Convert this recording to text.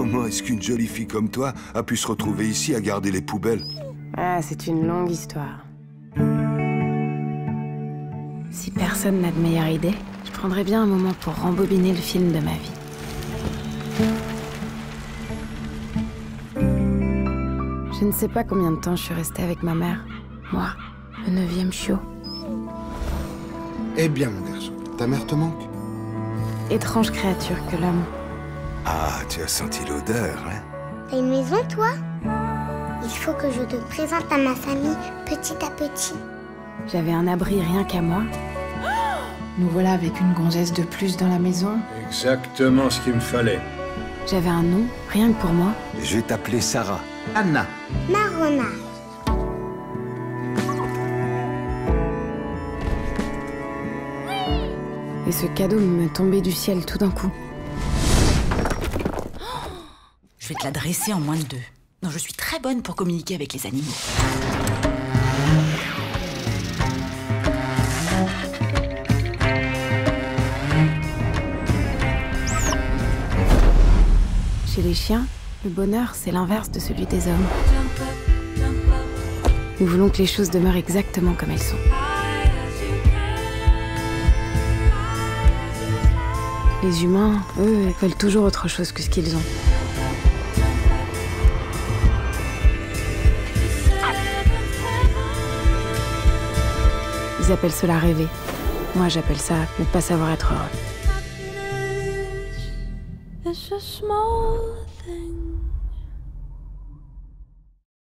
Comment est-ce qu'une jolie fille comme toi a pu se retrouver ici à garder les poubelles Ah, c'est une longue histoire. Si personne n'a de meilleure idée, je prendrais bien un moment pour rembobiner le film de ma vie. Je ne sais pas combien de temps je suis restée avec ma mère. Moi, le neuvième chiot. Eh bien, mon garçon, ta mère te manque Étrange créature que l'homme. Ah, tu as senti l'odeur, hein? T'as une maison, toi? Il faut que je te présente à ma famille petit à petit. J'avais un abri rien qu'à moi. Nous voilà avec une gonzesse de plus dans la maison. Exactement ce qu'il me fallait. J'avais un nom, rien que pour moi. Je vais t'appeler Sarah. Anna Marona. Et ce cadeau me tombait du ciel tout d'un coup. Vais te la dresser en moins de deux. Non, je suis très bonne pour communiquer avec les animaux. Chez les chiens, le bonheur, c'est l'inverse de celui des hommes. Nous voulons que les choses demeurent exactement comme elles sont. Les humains, eux, veulent toujours autre chose que ce qu'ils ont. Ils appellent cela rêver. Moi, j'appelle ça ne pas savoir être heureux.